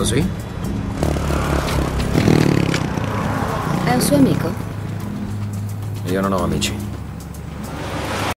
Così? È un suo amico? Io non ho amici.